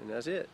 and that's it.